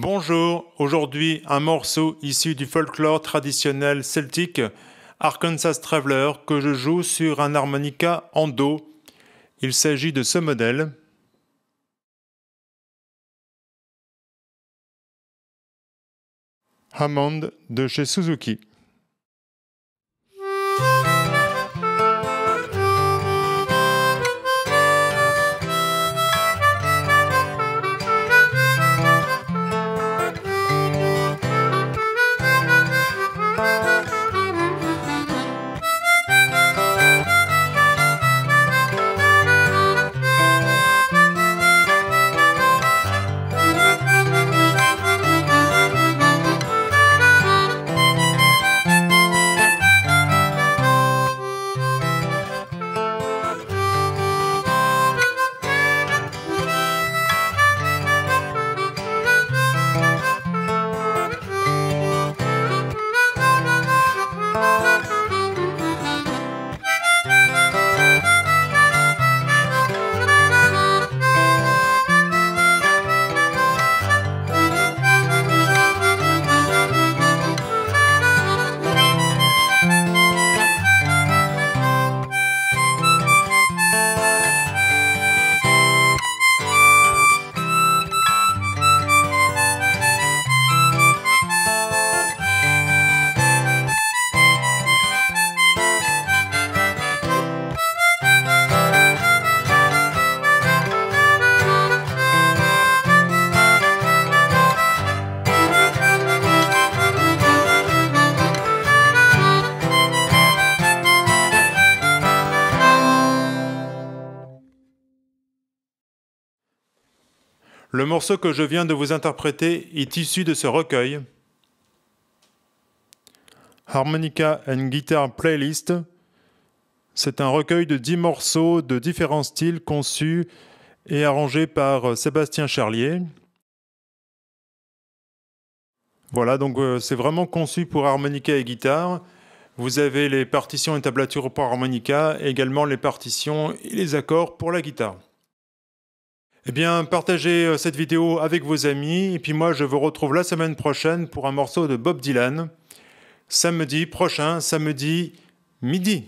Bonjour, aujourd'hui un morceau issu du folklore traditionnel celtique, Arkansas Traveler, que je joue sur un harmonica en Do. Il s'agit de ce modèle. Hammond de chez Suzuki. Le morceau que je viens de vous interpréter est issu de ce recueil. Harmonica and Guitar Playlist. C'est un recueil de 10 morceaux de différents styles conçus et arrangés par Sébastien Charlier. Voilà, donc euh, c'est vraiment conçu pour harmonica et guitare. Vous avez les partitions et tablatures pour harmonica, également les partitions et les accords pour la guitare. Eh bien, partagez euh, cette vidéo avec vos amis. Et puis moi, je vous retrouve la semaine prochaine pour un morceau de Bob Dylan. Samedi prochain, samedi midi.